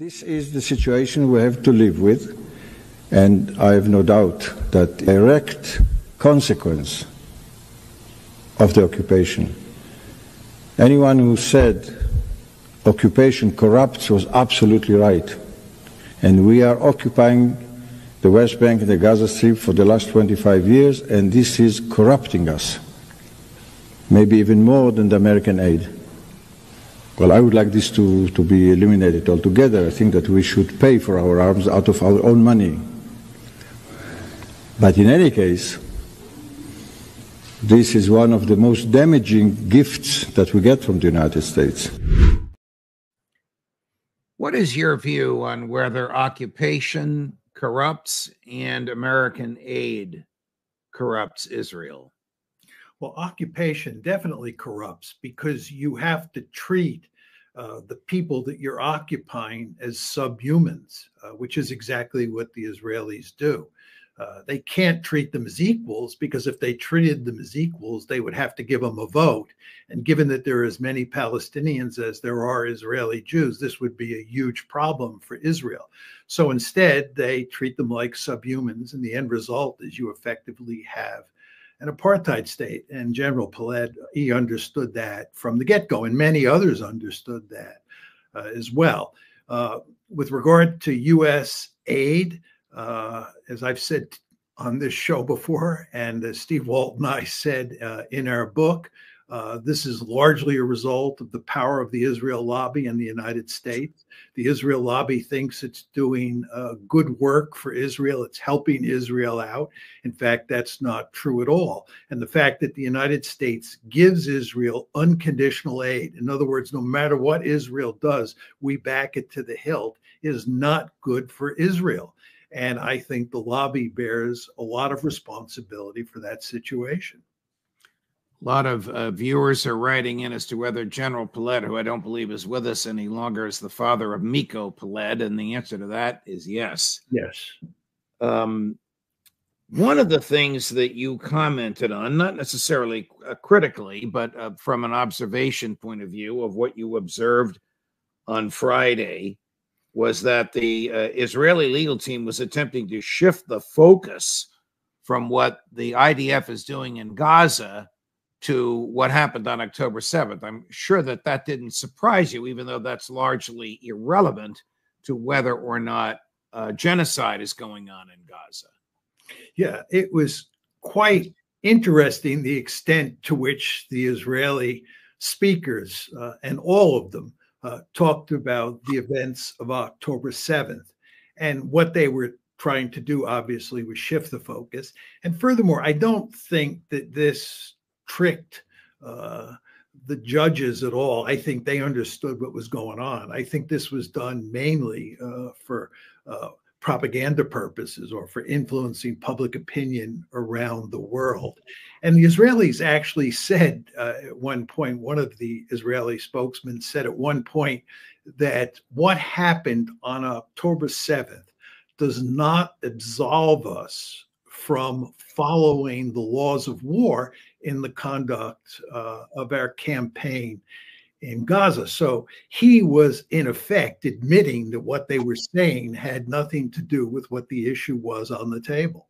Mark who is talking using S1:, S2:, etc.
S1: This is the situation we have to live with, and I have no doubt that direct consequence of the occupation. Anyone who said occupation corrupts was absolutely right. And we are occupying the West Bank and the Gaza Strip for the last 25 years, and this is corrupting us, maybe even more than the American aid. Well, I would like this to, to be eliminated altogether. I think that we should pay for our arms out of our own money. But in any case, this is one of the most damaging gifts that we get from the United States.
S2: What is your view on whether occupation corrupts and American aid corrupts Israel?
S3: Well, occupation definitely corrupts because you have to treat uh, the people that you're occupying as subhumans, uh, which is exactly what the Israelis do. Uh, they can't treat them as equals because if they treated them as equals, they would have to give them a vote. And given that there are as many Palestinians as there are Israeli Jews, this would be a huge problem for Israel. So instead, they treat them like subhumans. And the end result is you effectively have an apartheid state. And General Peled, he understood that from the get go, and many others understood that uh, as well. Uh, with regard to U.S. aid, uh, as I've said on this show before, and as Steve Walt and I said uh, in our book, uh, this is largely a result of the power of the Israel lobby in the United States. The Israel lobby thinks it's doing uh, good work for Israel, it's helping Israel out. In fact, that's not true at all. And the fact that the United States gives Israel unconditional aid, in other words, no matter what Israel does, we back it to the hilt, is not good for Israel. And I think the lobby bears a lot of responsibility for that situation.
S2: A lot of uh, viewers are writing in as to whether General Peled, who I don't believe is with us any longer, is the father of Miko Peled. And the answer to that is yes.
S3: Yes.
S2: Um, one of the things that you commented on, not necessarily uh, critically, but uh, from an observation point of view of what you observed on Friday, was that the uh, Israeli legal team was attempting to shift the focus from what the IDF is doing in Gaza to what happened on October 7th. I'm sure that that didn't surprise you, even though that's largely irrelevant to whether or not uh, genocide is going on in Gaza.
S3: Yeah, it was quite interesting the extent to which the Israeli speakers, uh, and all of them, uh, talked about the events of October 7th. And what they were trying to do, obviously, was shift the focus. And furthermore, I don't think that this tricked uh, the judges at all. I think they understood what was going on. I think this was done mainly uh, for uh, propaganda purposes or for influencing public opinion around the world. And the Israelis actually said uh, at one point, one of the Israeli spokesmen said at one point that what happened on October 7th does not absolve us from following the laws of war in the conduct uh, of our campaign in Gaza. So he was, in effect, admitting that what they were saying had nothing to do with what the issue was on the table.